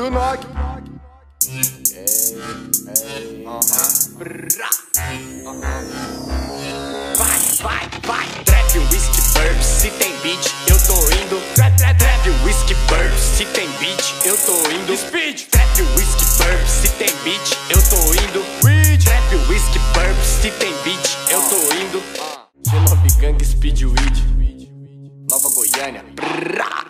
Bruno É, é, Vai, vai, vai. Trap, whisky, burp. Se tem beat, eu tô indo. Trap, trap, trap, whisky, burp. Se tem beat, eu tô indo. Speed. Trap, whisky, burp. Se tem beat, eu tô indo. Weed. Trap, whisky, burp. Se tem beat, eu tô indo. G9 Gang Speed Weed. Nova Goiânia. Brrr.